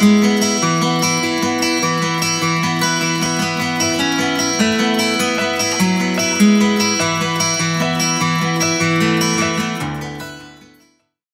Música